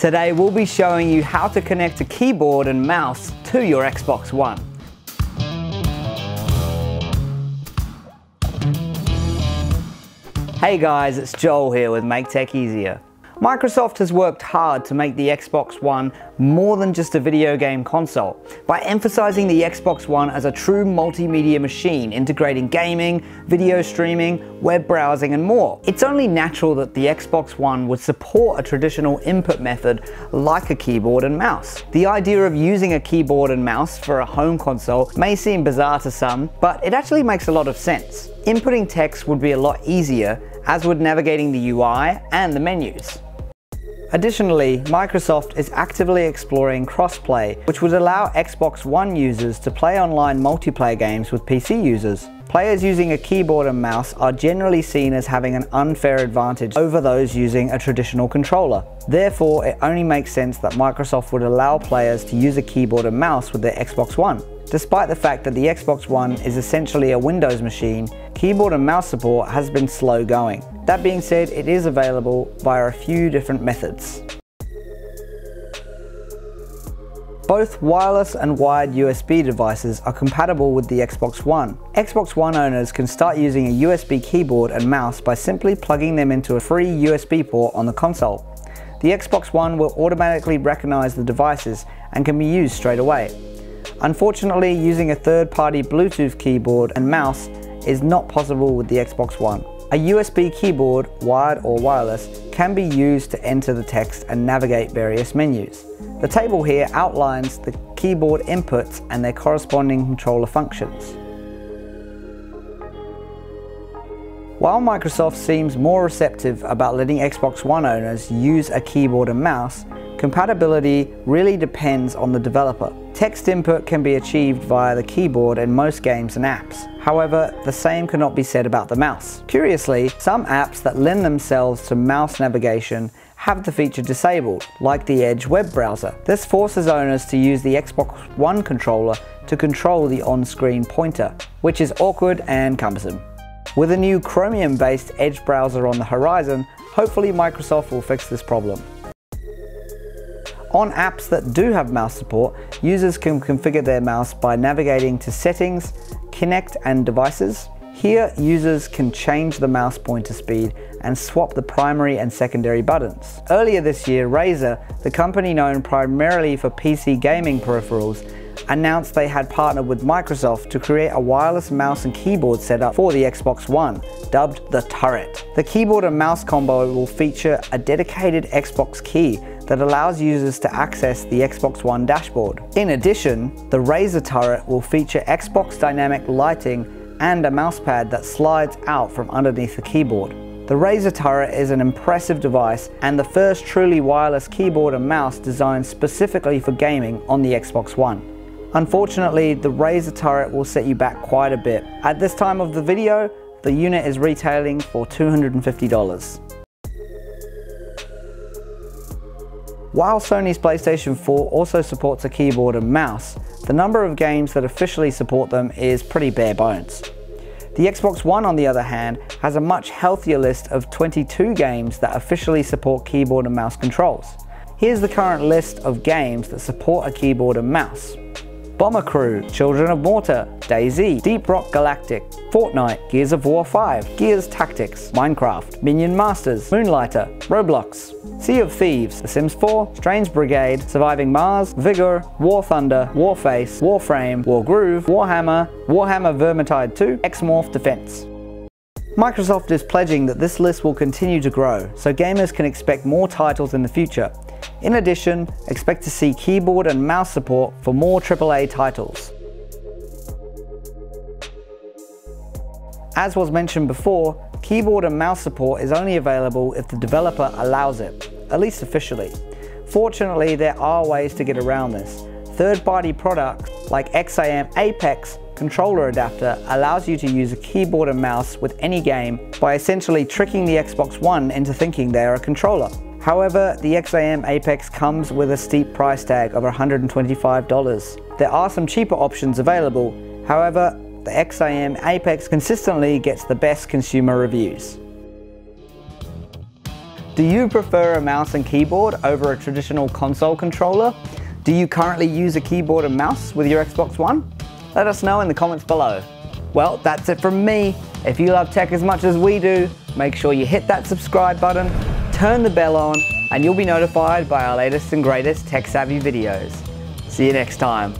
Today we'll be showing you how to connect a keyboard and mouse to your Xbox One. Hey guys, it's Joel here with Make Tech Easier. Microsoft has worked hard to make the Xbox One more than just a video game console by emphasizing the Xbox One as a true multimedia machine integrating gaming, video streaming, web browsing and more. It's only natural that the Xbox One would support a traditional input method like a keyboard and mouse. The idea of using a keyboard and mouse for a home console may seem bizarre to some, but it actually makes a lot of sense. Inputting text would be a lot easier as would navigating the UI and the menus. Additionally, Microsoft is actively exploring crossplay, which would allow Xbox One users to play online multiplayer games with PC users. Players using a keyboard and mouse are generally seen as having an unfair advantage over those using a traditional controller. Therefore, it only makes sense that Microsoft would allow players to use a keyboard and mouse with their Xbox One. Despite the fact that the Xbox One is essentially a Windows machine, keyboard and mouse support has been slow going. That being said, it is available via a few different methods. Both wireless and wired USB devices are compatible with the Xbox One. Xbox One owners can start using a USB keyboard and mouse by simply plugging them into a free USB port on the console. The Xbox One will automatically recognize the devices and can be used straight away. Unfortunately, using a third-party Bluetooth keyboard and mouse is not possible with the Xbox One. A USB keyboard, wired or wireless, can be used to enter the text and navigate various menus. The table here outlines the keyboard inputs and their corresponding controller functions. While Microsoft seems more receptive about letting Xbox One owners use a keyboard and mouse, Compatibility really depends on the developer. Text input can be achieved via the keyboard in most games and apps. However, the same cannot be said about the mouse. Curiously, some apps that lend themselves to mouse navigation have the feature disabled, like the Edge web browser. This forces owners to use the Xbox One controller to control the on-screen pointer, which is awkward and cumbersome. With a new Chromium-based Edge browser on the horizon, hopefully Microsoft will fix this problem. On apps that do have mouse support, users can configure their mouse by navigating to Settings, Connect and Devices. Here, users can change the mouse pointer speed and swap the primary and secondary buttons. Earlier this year, Razer, the company known primarily for PC gaming peripherals, announced they had partnered with Microsoft to create a wireless mouse and keyboard setup for the Xbox One, dubbed the Turret. The keyboard and mouse combo will feature a dedicated Xbox key that allows users to access the Xbox One dashboard. In addition, the Razer turret will feature Xbox dynamic lighting and a mousepad that slides out from underneath the keyboard. The Razer Turret is an impressive device and the first truly wireless keyboard and mouse designed specifically for gaming on the Xbox One. Unfortunately, the Razer Turret will set you back quite a bit. At this time of the video, the unit is retailing for $250. While Sony's PlayStation 4 also supports a keyboard and mouse, the number of games that officially support them is pretty bare bones. The Xbox One, on the other hand, has a much healthier list of 22 games that officially support keyboard and mouse controls. Here's the current list of games that support a keyboard and mouse. Bomber Crew, Children of Morta, DayZ, Deep Rock Galactic, Fortnite, Gears of War 5, Gears Tactics, Minecraft, Minion Masters, Moonlighter, Roblox, Sea of Thieves, The Sims 4, Strange Brigade, Surviving Mars, Vigor, War Thunder, Warface, Warframe, Wargroove, Warhammer, Warhammer Vermintide 2, Xmorph Defense. Microsoft is pledging that this list will continue to grow, so gamers can expect more titles in the future. In addition, expect to see keyboard and mouse support for more AAA titles. As was mentioned before, keyboard and mouse support is only available if the developer allows it, at least officially. Fortunately, there are ways to get around this. Third-party products like XIM Apex controller adapter allows you to use a keyboard and mouse with any game by essentially tricking the Xbox One into thinking they are a controller. However, the XIM Apex comes with a steep price tag of $125. There are some cheaper options available, however, the XIM Apex consistently gets the best consumer reviews. Do you prefer a mouse and keyboard over a traditional console controller? Do you currently use a keyboard and mouse with your Xbox One? Let us know in the comments below. Well, that's it from me. If you love tech as much as we do, make sure you hit that subscribe button, turn the bell on, and you'll be notified by our latest and greatest tech savvy videos. See you next time.